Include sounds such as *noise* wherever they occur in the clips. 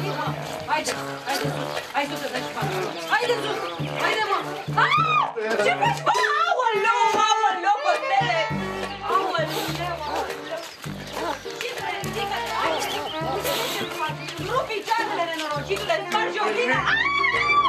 Stai fotolit, mă! Haide, haide sus, hai sus să dai și pantaloni. Haide sus, haide, mă! Ah! Ce faci, mă? Aoleu, aoleu, Costele! Aoleu, aoleu! Cine ridică-te? Haide! Nu picioarele, nenorocitule, spargi o vină! Nenoroci!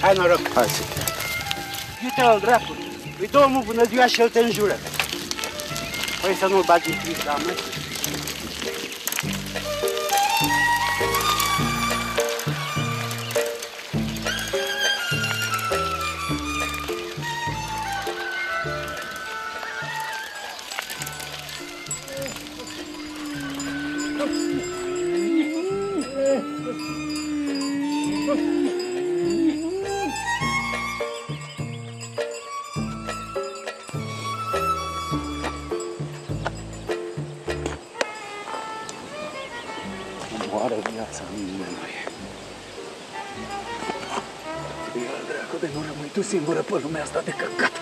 Hai noroc. Hai să Du-te-l dracu. Îi domnul bună ziua și el te înjură. Păi să nu-l bagi în fric, doamne. Tu singură pe lumea asta de căcat.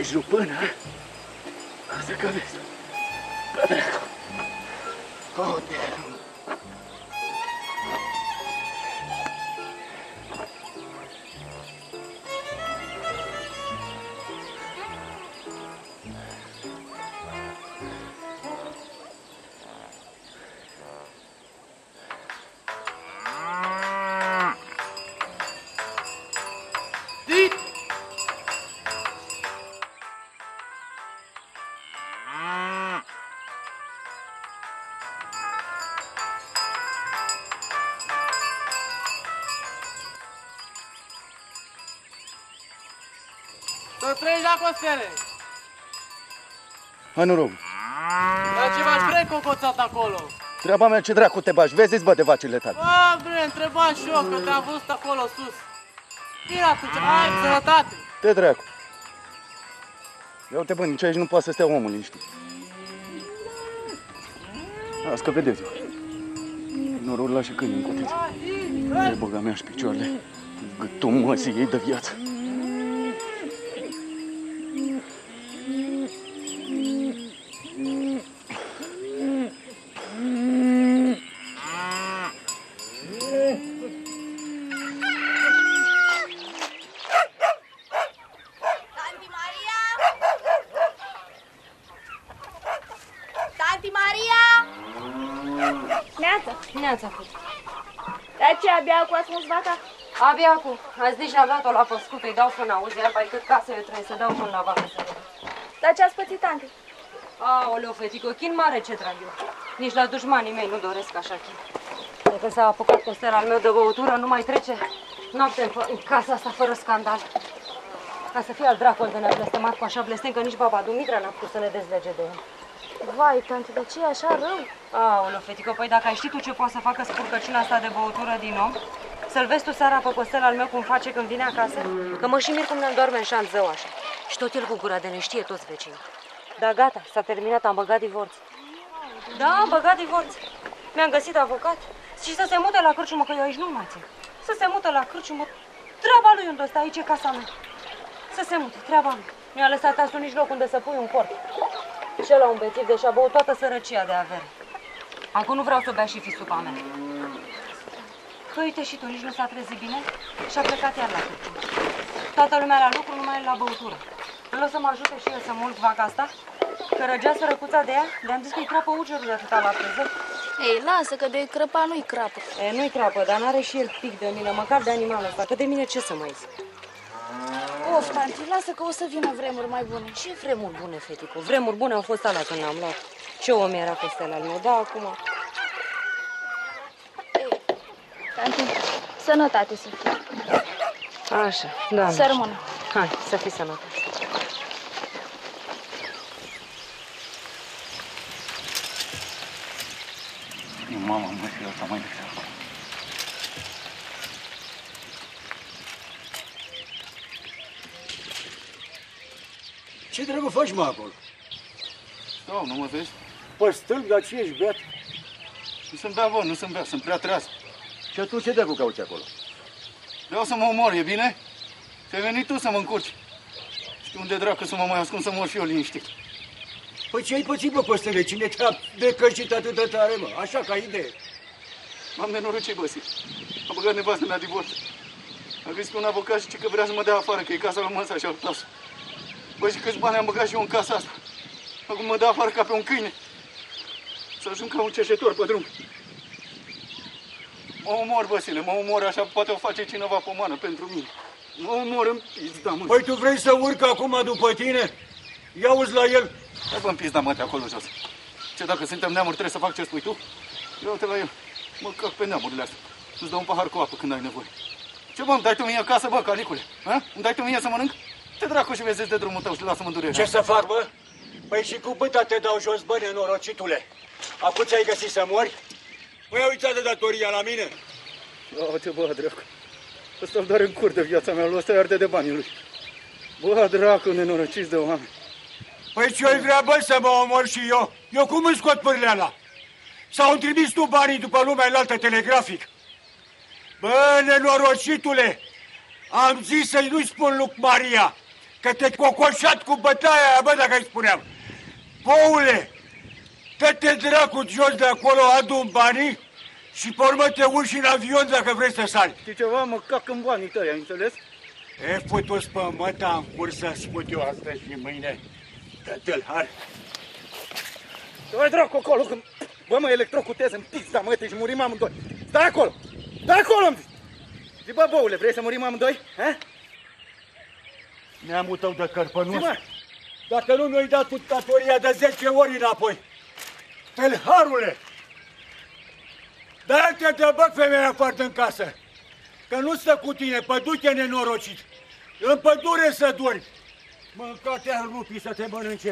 Ești jupână, a? Asta că vezi. Bă, dracu. Oh, damn. Să treci la costele! Hai noroc. Dar ce v-aș vrea cocoțat acolo? Treaba mea, ce dracu te bași? Vezi, bă, de vacile tale. A, bre, întreba și eu, că te-am văzut acolo sus. Bine atunci, hai, sănătate! Te dracu. Ia uite, bă, nici aici nu poate să stea omul liniștit. Asta că vedeți. Norul la și câini în cotiță. Hai, băga mea și picioarele. Gâtul măsii ei de viață. Neața. Neața, fete. Dar ce, abia acum ați mers vaca? Abia acum. Azi deci am luat-o la păscut, îi dau până auzi, iar mai cât casele trebuie să dau până la vacă să vedem. Dar ce ați pățit, tante? Aoleu, fetico, chin mare ce trag eu. Nici la dușmanii mei nu doresc așa chin. De când s-a apucat costel al meu de băutură, nu mai trece noapte în, în casa asta fără scandal. Ca să fie al dracul de ne-a blestemat cu așa blestem că nici baba Dumitra n-a putut să ne dezlege de el. Vai, tante, de ce e așa rău? Aoleu, fetico, păi dacă ai ști tu ce poate să facă spurcăciunea asta de băutură din om, Să-l vezi tu seara pe Costel al meu cum face când vine acasă? Că mă și mir cum ne doarme în șant zău așa. Și tot el cu gura de neștie toți vecinii. Da, gata, s-a terminat, am băgat divorț. Da, am băgat divorț. Mi-am găsit avocat și să se mute la cârciumă, că eu aici nu mai țin. Să se mute la cârciumă. Treaba lui unde ăsta, aici e casa mea. Să se mute, treaba lui. Mi-a lăsat asul nici loc unde să pui un corp. Și la un bețiv de și-a băut toată sărăcia de avere. Acum nu vreau să bea și fisupa mea. Că uite și tu, nici nu s-a trezit bine și a plecat iar la cârciumă. Toată lumea la lucru, numai el la băutură. Îl o să mă ajute și eu să mult vaca asta? Că răgea sărăcuța de ea? De-am zis că-i crapă ugerul de atâta la preză. Ei, lasă că de crăpa nu-i crapă. E, nu-i crapă, dar n-are și el pic de milă, măcar de animalul ăsta. Că de mine ce să mai zic? Of, tanti, lasă că o să vină vremuri mai bune. Ce vremuri bune, fetico? Vremuri bune au fost alea când l-am luat. Ce om era Costel al meu, da, acum. Tanti, sănătate să fie. Așa, da. Să rămână. Hai, să fii sănătos. Mama, mă, și asta mai degrabă. Ce dracu faci, mă, acolo? Stau, nu mă vezi? Pe stâlp, dar ce ești beat? Nu sunt bea, bă, nu sunt bea, sunt prea treaz. Și atunci ce dracu cauți acolo? Vreau să mă omor, e bine? Te-ai venit tu să mă încurci. Știu unde dracu să mă mai ascund să mor și eu liniștit. Păi ce ai pățit, bă, Costele? Cine te-a decășit atât de tare, mă? Așa, ca idee. M-am nenorocit, bă, Sid. Am băgat nevastă mea divorț. Am găsit pe un avocat și zice că vrea să mă dea afară, că e casa lui măsa și al tău. Bă, și câți bani am băgat și eu în casa asta. Acum mă dă afară ca pe un câine. Să ajung ca un cerșetor pe drum. Mă omor, Băsile, mă omor, așa poate o face cineva pomană pentru mine. Mă omor în pizda, mă. Păi tu vrei să urc acum după tine? Ia uzi la el. Hai bă în pizda, mă, de acolo jos. Ce dacă suntem neamuri, trebuie să fac ce spui tu? Ia uite la el. Mă cac pe neamurile astea. Nu-ți dau un pahar cu apă când ai nevoie. Ce bă, îmi dai tu mie acasă, bă, calicule? Ha? Îmi dai tu mie să mănânc? Te dracu și vezi de drumul tău și lasă-mă durere. Ce să fac, bă? Păi și cu băta te dau jos, bă, nenorocitule. Acum ți-ai găsit să mori? Păi ai uitat de datoria la mine? Uite, bă, dracu. Ăsta-l doar în cur de viața mea, ăsta arde de banii lui. Bă, dracu, nenorociți de oameni. Păi ce-i vrea, bă, să mă omor și eu? Eu cum îmi scot pârleala? Sau îmi trimis tu banii după lumea înaltă telegrafic? Bă, nenorocitule, am zis să-i nu-i spun lui Maria, că te cocoșat cu bătaia aia, bă, dacă îi spuneam. Boule, dă-te dracu jos de acolo, adu banii și pe urmă te urci în avion dacă vrei să sari. Știi ceva, mă cac în banii tăi, ai înțeles? E futus pe măta în cursă, spun eu astăzi și mâine. Dă-te-l har. Dă-i dracu acolo, că... Bă, mă electrocutez în pizda, mă, și murim amândoi. Stai acolo! Stai acolo! îmi zic. Zi, bă, boule, vrei să murim amândoi? Ha? Neamul tău de Zi, cărpănuț. mă! Dacă nu mi-ai dat tu datoria de 10 ori înapoi. Felharule! Dă-te de băc femeia afară în casă. Că nu stă cu tine, păduche nenorocit. În pădure să dormi. Mânca-te rupii să te mănânce.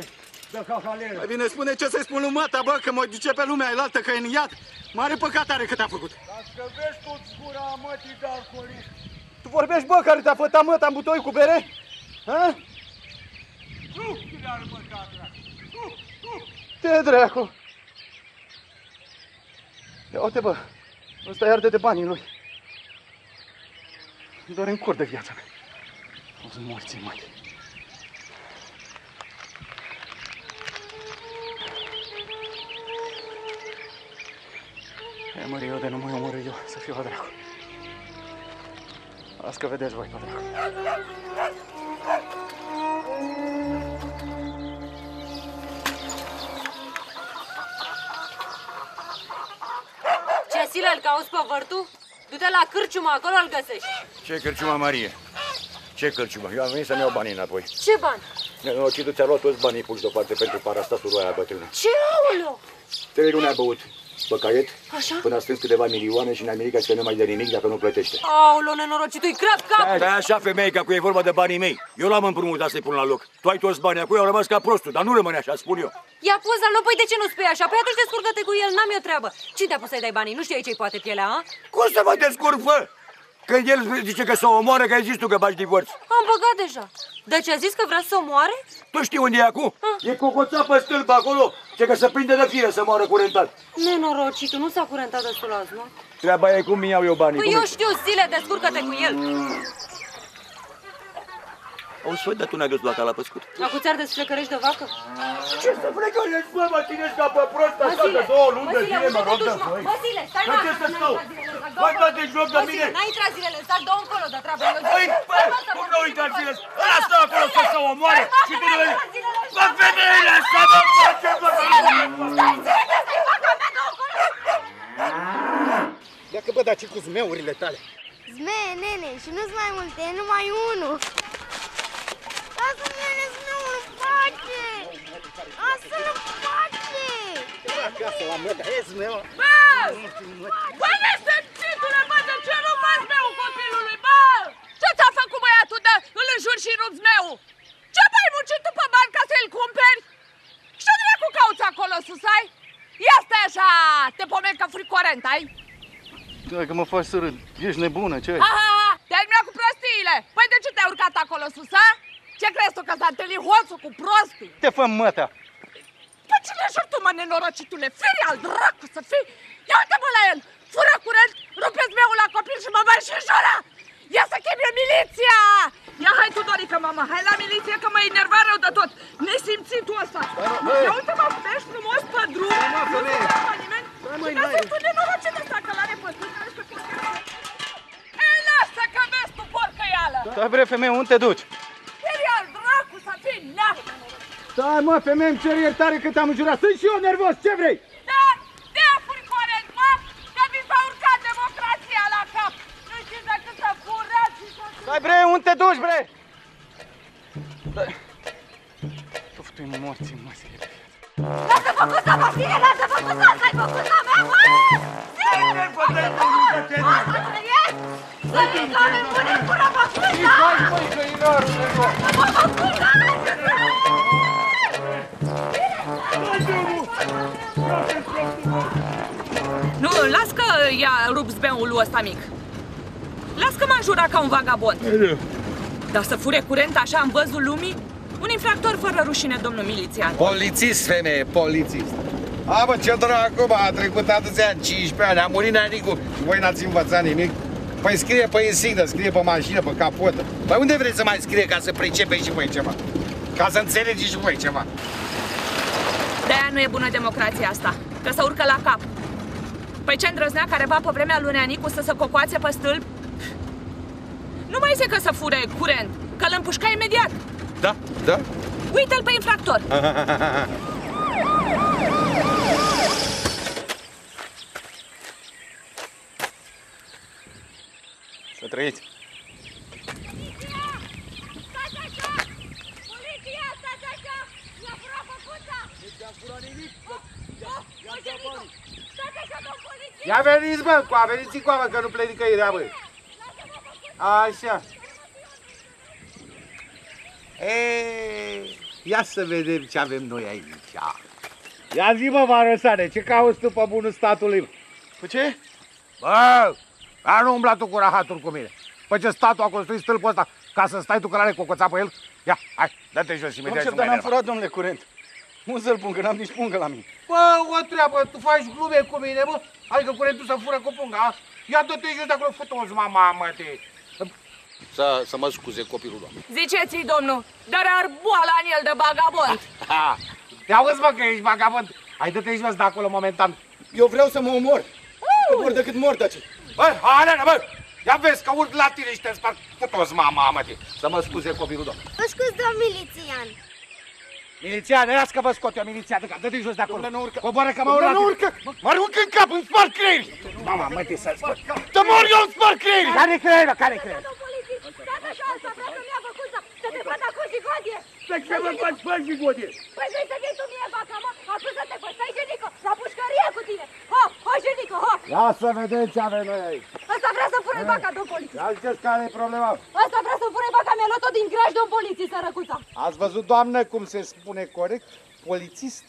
De cahalele. Mai bine spune ce să-i spun lui mata, bă, că mă duce pe lumea elaltă, că e în iad. Mare păcat are cât a făcut. Dacă vezi tot gura mătii de alcoolist. Tu vorbești, bă, care te-a fătat măta în butoi cu bere? Ha? Nu, tine ar mânca, dracu. Nu, nu. Te dracu! Ia uite, bă, ăsta e arde de banii lui. Doar în cur de viața mea. O să morți, mai. E, mări, eu de nu mă omorâ eu, să fiu o dracu. Las că vedeți voi, pe dracu. Ce, Sile, îl cauți pe vârtu? Du-te la cârciumă, acolo îl găsești. Ce cărciuma, Marie? Ce cărciuma? Eu am venit să-mi iau banii înapoi. Ce bani? Nenorocitul ți-a luat toți banii puși deoparte pentru parastatul aia bătrână. Ce, aoleo? Trei luni a băut băcaiet Așa? până a strâns câteva milioane și în America că nu mai de nimic dacă nu plătește. Aoleo, nenorocitul-i crap capul! Dar așa, femeie, că cu e vorba de banii mei. Eu l-am împrumutat să-i pun la loc. Tu ai toți banii acolo, au rămas ca prostul, dar nu rămâne așa, spun eu. Ia poza lui, păi de ce nu spui așa? Păi atunci descurcă-te cu el, n-am eu treabă. Cine te-a pus să-i dai banii? Nu știai ce-i poate pielea, a? Cum să mă descurc, fă? Când el zice că să o omoară, că ai zis tu că faci divorț. Am băgat deja. Dar ce a zis că vrea să o moare? Tu știi unde e acum? E cocoța pe stâlp acolo, ce că se prinde de fire să moară curentat. Nenorocitul, nu s-a curentat destul azi, mă. Treaba e cum iau eu banii. Păi cum eu e? știu, Sile, descurcă-te cu el. Auzi, fă, dar tu n-ai dus vaca la păscut. Acum ți-ar desflecărești de vacă? Ce să plecărești, bă, mă țineți ca pe prost așa Vasile, de două luni de Vasile, zile, mă unde rog te de duci, mă? voi. Vasile, stai Dar mă, ce să n-ai stau? intrat zilele, zac, Bă, dau dați încolo. joc de Vasile, mine. N-ai intrat zilele, zac, dau încolo de treabă. Eu Păi, bă, cum nu uitați zile? Ăla stă acolo să se omoare și tu nu Bă, femeile astea, bă, bă, ce bă, Dacă bă, dar ce cu zmeurile tale? Zme, nene, și nu-s mai multe, e numai unul. Lasă-mi, nene, zmeul în pace! Lasă-l în pace! Acasă la mă, dar e zmeu. Bă, nesățitule, bă, de ce nu mă meu copilului, bă? Ce ți-a făcut băiatul de îl înjuri și rupt meu? Ce mai muncit tu pe bani ca să-l cumperi? Și ce dracu cauți acolo sus, ai? Ia stai așa, te pomeni ca fricorent, ai? Hai că mă faci să râd. Ești nebună, ce? Aha, terminat cu prostiile. Păi de ce te-ai urcat acolo sus, a? Ce crezi tu că s-a întâlnit hoțul cu prostii? Te fă măta. Pe cine jur tu, mă, nenorocitule? Feri al dracu să fii! Ia uite-mă la el! Fură curent, rupeți meul la copil și mă mai și jură! Ia să chemie miliția! Ia hai tu, Dorica, mama, hai la miliție că mă enerva rău de tot! Nesimțitul ăsta! Ia uite-mă, pești frumos pe drum! Nu se cheamă nimeni! Și ca să-i tu nenorocit ăsta că l-are pe tine, are pe porcăială! Ei, lasă că vezi tu, porcăială! Stai bre, femeie, unde te duci? Feri al dracu să fii, na! Stai mă, femeie, îmi cer iertare că te-am înjurat. Sunt și eu nervos, ce vrei? Da, da, fricorent, mă, că mi s-a urcat democrația la cap. Nu știți decât să furați și să... Stai bre, unde te duci, bre? Stai. Poftul morții, mă, Sile. Lasă făcuța, Vasile, lasă făcuța, să-i făcuța mea, mă! Sile, Asta trăiesc! Să-i doamne, pune pura făcuța! Mă făcuța, Nu, las că ia rup zbeul ăsta mic. Las că m-a jurat ca un vagabond. Dar să fure curent așa în văzul lumii? Un infractor fără rușine, domnul milițian. Polițist, femeie, polițist. A, bă, ce dracu, bă, a trecut atâția ani, 15 ani, a murit Nanicu și voi n-ați învățat nimic. Păi scrie pe insignă, scrie pe mașină, pe capotă. Păi unde vreți să mai scrie ca să pricepeți și voi ceva? Ca să înțelegeți și voi ceva. De-aia nu e bună democrația asta, că să urcă la cap. Păi ce îndrăznea careva pe vremea lui Neanicu să se cocoațe pe stâlp? Nu mai zic că să fure curent, că îl împușca imediat. Da, da. Uite-l pe infractor. Să trăiți. Stați așa! Poliția, stați așa! Mi-a furat făcuța! Ți-am furat nimic. Stați așa, domn poliție! Ia veniți, bă, cu a veniți cu că nu plec nicăieri, bă. Așa. Ei, ia să vedem ce avem noi aici. Ia zi, mă, Varăsane, ce cauți tu pe bunul statului? Pe ce? Bă, a nu umbla tu cu rahaturi cu mine. Păi ce statul a construit stâlpul ăsta ca să stai tu călare cocoța pe el? Ia, hai, dă-te jos și Am imediat ce, nu dar mai n-am enerva. furat, domnule, curent. Nu să-l pun, că n-am nici pungă la mine. Bă, o treabă, tu faci glume cu mine, bă? Adică curentul să fură cu punga, a? Ia dă-te jos de acolo, fă mama, mă, te. Să, să mă scuze copilul meu. Ziceți-i, domnul, dar ar boala în el de bagabond. Ha, te auzi, mă, că ești vagabond. Hai, dă-te jos de acolo momentan. Eu vreau să mă omor. Că mor decât mor, daci. Bă, hai, bă, ia vezi că urc la tine și te sparg cu toți, mama, mă, te. Să mă scuze copilul tău. Vă scuz, domn milițian! Milițian, las că vă scot eu milițian, dă-te jos de acolo. Domnule, nu urcă. Coboară că mă Domnule, urcă. nu urcă. Mă arunc în cap, îmi sparg creierii. Mama, mă, te să spart. Să mor eu, îmi sparg creierii. Care creier, care creier? Domn polițist, stați așa, asta vrea să-mi ia făcuța! Să te fac acum și godie! Să ce mă faci, fă și godie. Păi vrei să vii tu mie vaca, mă? Acum să te faci, stai, Jenico, la pușcărie cu tine! Ho, ho, Jenico, ho! Ia să vedem ce avem noi aici. Asta vrea să fure vaca, domn polițist! Ia ziceți care e problema. Asta vrea să fure vaca, mi-a luat-o din graj, domn polițist, sărăcuța! Ați văzut, doamnă, cum se spune corect? Polițist.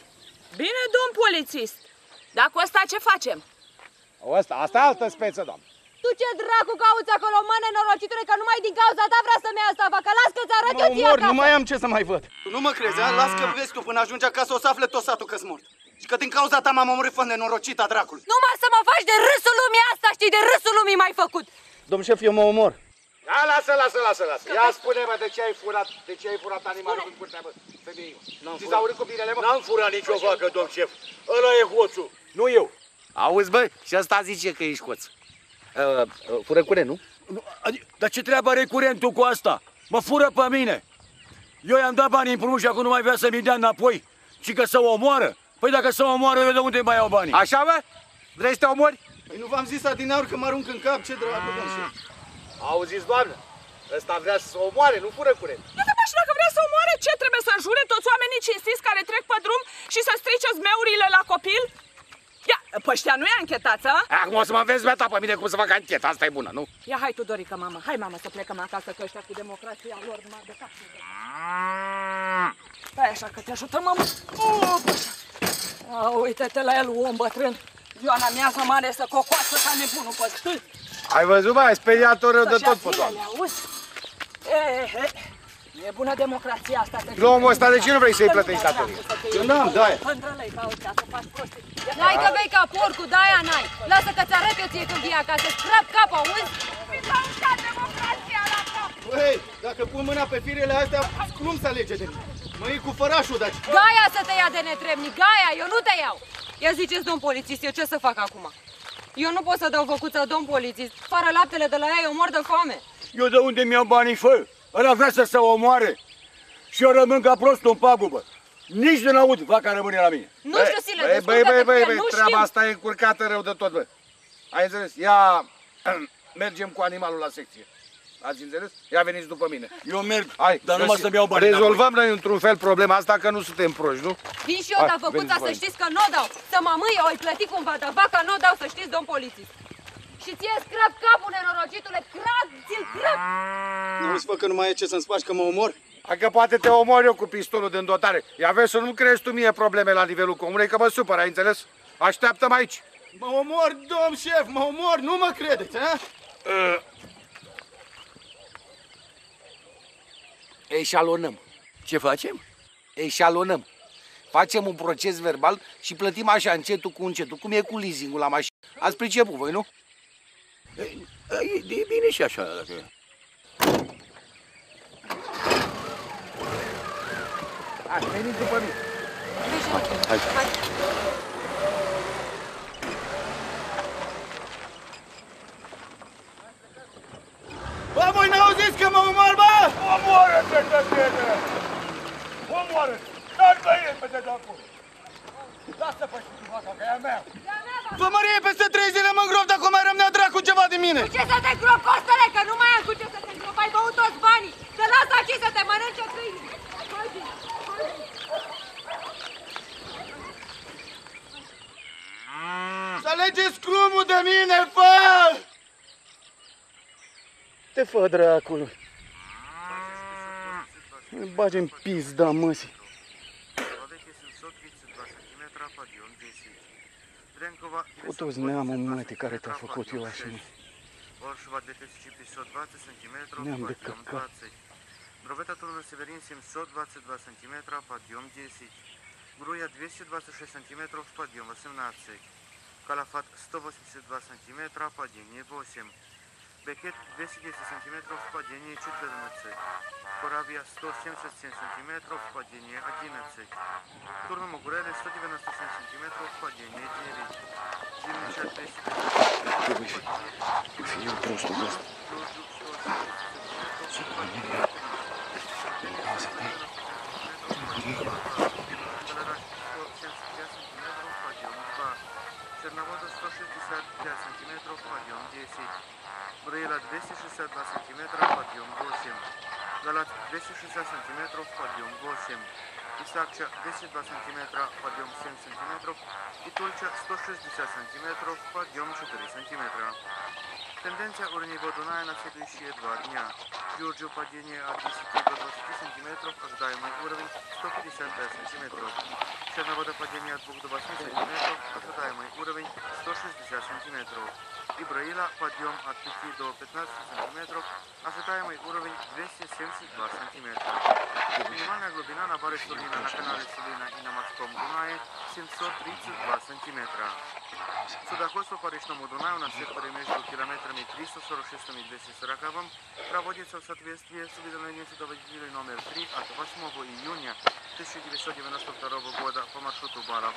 Bine, domn polițist. Dar cu ăsta ce facem? O, Asta, asta e altă speță, doamnă. Tu ce dracu cauți acolo, mă, nenorocitule, că numai din cauza ta vrea să-mi ia asta afacă. Las că-ți arăt Mă eu ție omor, acasă. nu mai am ce să mai văd. Nu mă crezi, a? Las că vezi tu până ajungi acasă o să afle tot satul că-s mort. Și că din cauza ta m-am omorât fă nenorocita dracului. Numai să mă faci de râsul lumii asta, știi, de râsul lumii mai făcut. Domn șef, eu mă omor. Da, lasă, lasă, lasă, lasă. Ia spune, mă, de ce ai furat, de ce ai furat animalul în curtea, bă, femeii, mă? Ți s-a urât cu binele, mă? N-am furat nicio vacă, domn șef. Ăla e hoțul, nu eu. Auzi, bă, și ăsta zice că ești hoț. Uh, uh, fură curent, nu? Nu, adi- Dar ce treabă are curentul cu asta? Mă fură pe mine. Eu i-am dat banii împrumut și acum nu mai vrea să-mi dea înapoi. Și că să o omoară. Păi dacă să o omoară, eu de unde mai iau banii? Așa, bă? Vrei să te omori? Păi nu v-am zis adineaur că mă arunc în cap, ce dracu, domn șef. Auziți, doamnă? Ăsta vrea să o omoare, nu fură curent. Nu te și dacă vrea să omoare, ce trebuie să înjure toți oamenii cinstiți care trec pe drum și să strice zmeurile la copil? Ia, pe ăștia nu i anchetați, a? Acum o să mă vezi beta pe mine cum să fac anchetă, asta e bună, nu? Ia, hai tu, Dorica, mamă, hai, mamă, să plecăm acasă, că ăștia cu democrația lor numai de cap. Hai așa că te ajută, mamă. Uh, A, uite-te la el, om bătrân. Ioana miază mare să cocoasă ca nebunul pe stâlp. Ai văzut, bă, ai speriat rău de Să-și tot pe ia doamnă. zilele, auzi? E, e, e bună democrația asta. să Omul ăsta, știi. de ce nu vrei să-i Să plătești dea datoria? dracu să te Eu iei. n-am, da-aia. Pândrălei ca ăștia, să faci prostii. N-ai că vei ca porcul, de-aia n-ai. Lasă că-ți arăt eu ție când vii acasă. Scrap cap, auzi? democrația la cap! Băi, dacă pun mâna pe firele astea, cum să alege de mine? Mă iei cu fărașul, daci. Gaia să te ia de netrebnic, Gaia, eu nu te iau. Ia ziceți, domn polițist, eu ce să fac acum? Eu nu pot să dau făcuță, domn polițist. Fără laptele de la ea, eu mor de foame. Eu de unde mi-au banii, fă? Ăla vrea să se omoare. Și eu rămân ca prostul în pagubă. Nici de n-aud, vaca rămâne la mine. Nu știu, Sile, Băi, băi, băi, băi, băi, nu treaba știu. asta e încurcată rău de tot, bă. Ai înțeles? Ia, *clears throat* mergem cu animalul la secție. Ați înțeles? Ia veniți după mine. Eu merg, Hai, dar numai să-mi iau banii Rezolvăm noi într-un fel problema asta, că nu suntem proști, nu? Vin și eu, Hai, dar făcuța veniți să voi. știți că nu o dau. Să mă mâi, o plăti cumva, dar vaca nu o dau, să știți, domn polițist. Și ție scrap capul, nenorocitule, crap, ți-l crap. Nu uiți, fă, că nu mai e ce să-mi spaci, că mă omor. Hai că poate te omor eu cu pistolul de îndotare. Ia vezi să nu creezi tu mie probleme la nivelul comunei, că mă supăr, ai înțeles? Așteaptă-mă aici. Mă omor, domn șef, mă omor, nu mă credeți, a? Eșalonăm. Ce facem? Eșalonăm. Facem un proces verbal și plătim așa încetul cu încetul, cum e cu leasingul la mașină. Ați priceput voi, nu? E, e, e bine și așa. Dacă... Hai, veniți după mine. Bă, voi n-auziți că mă omor, bă? Omoară-te, tătene! Omoară-te! Dar băie pe de acolo! Lasă-mă și tu vaca, că e a mea! Vă mărie peste trei zile mă îngrop dacă mai rămânea dracu ceva de mine. Ce să te îngrop, Costele, că nu mai am cu ce să te îngrop, ai băut toți banii. Să las aici să te mănânce câinii. Hai, Vin, hai, Vin. Să alegeți crumul de mine, fă! Te fă, dracului. Ми бачимо пізда мисі. Ото знемо мати карета фокот Ілашини. Оршова 2520 см, подъем 20. Дробета Турна Северин 722 см, подъем 10. Груя 226 см, подъем 18. Калафат 182 см, падение 8. Бекет 210 см, падение 14. Коравия 177 см, падение 11. Турна Могуреле 197 см, падение 9. Зимнича 200 Eu prostul de ăsta. Черновода См, подъем 10. Брыла 262 см, подъем 8. Галат 260 см, подъем 8. Исакча 202 см, подъем 7 см. И Тульча 160 см, подъем 4 см. Тенденция уровней Дуная на следующие два дня. Георгию падение от 10 до 20 см, ожидаемый уровень 155 см. Черновода падение от 2 до 8 см, ожидаемый уровень 160 см. И Браила подъем от 5 до 15 см, ожидаемый уровень 272 см. Минимальная глубина на баре Сулина на канале Сулина и на морском Дунае 732 см. Судоходство по речному Дунаю на секторе между километрами 346 и 240 проводится в соответствии с уведомлением судоводителей номер 3 от 8 июня 1992 года по маршруту Бара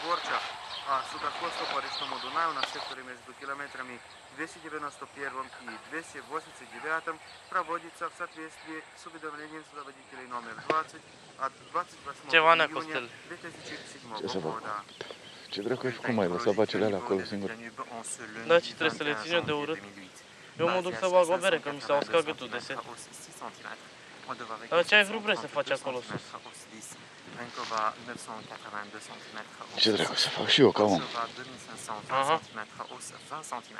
Ворча, а судоходство по речному Дунаю на секторе между километрами 291 и 289 проводится в соответствии с уведомлением судоводителей номер 20 от 28 Ceva nea, июня Costel. 2007 Ce să fac? года. Ce dracu ai făcut mai? Lăsa vacile alea acolo singur. Da, ce trebuie să le țin eu de urât? Eu mă duc să bag o bere, că mi s-a uscat gâtul de set. Dar ce ai vrut bre să faci acolo sus? Vancouver 982 cm. Ce dracu să fac și eu ca om? 2520 Aha. cm, hausse 20 cm.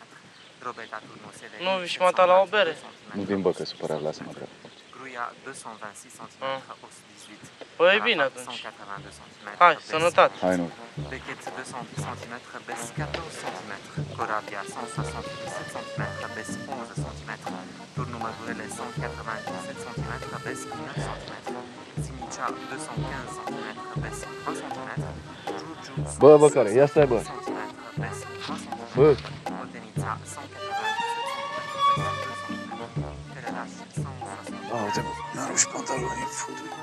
Robeta Tournousele. Nu, vii și mata la o bere. Nu vin bă că supărat, lasă-mă dracu. Gruia 226 cm, hausse 18. Păi e bine atunci. 182 cm. Hai, sănătate. Hai nu. Beckett 210 cm, baisse 14 cm. Corabia 177 cm, baisse 11 cm. Tournumădurile 197 cm, baisse 9 cm. Simicea 215 cm, baisse 3 cm. Giurgiu Bă, bă, care? Ia stai, bă. cm, baisse 3 cm. Bă, Oltenița 197 cm, baisse 2 cm. Telelaș 160 a, uite, mi-am rupt și pantalonii, futu.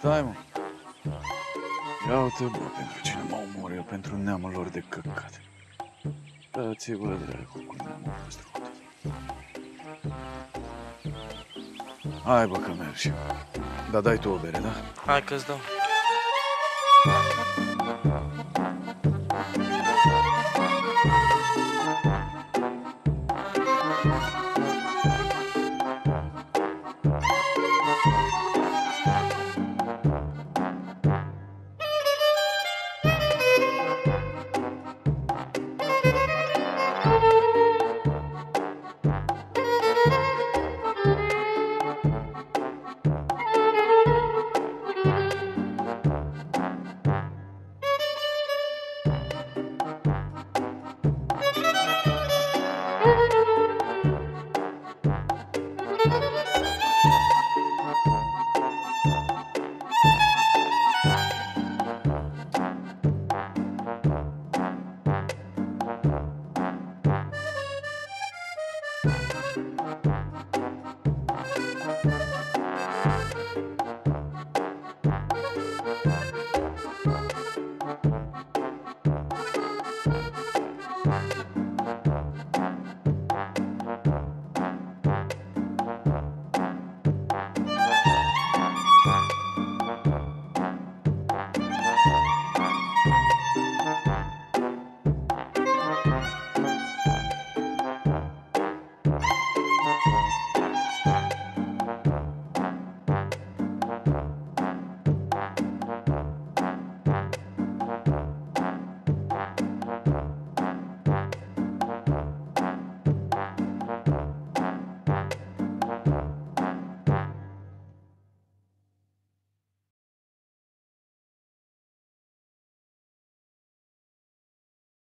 Stai, mă. Ia uite, bă, pentru cine mă omor eu, pentru neamul lor de căcat. Dați-i, bă, dracu, cu neamul vostru. Hai, bă, că merg și eu. Da, dai tu o bere, da? Hai că-ți dau.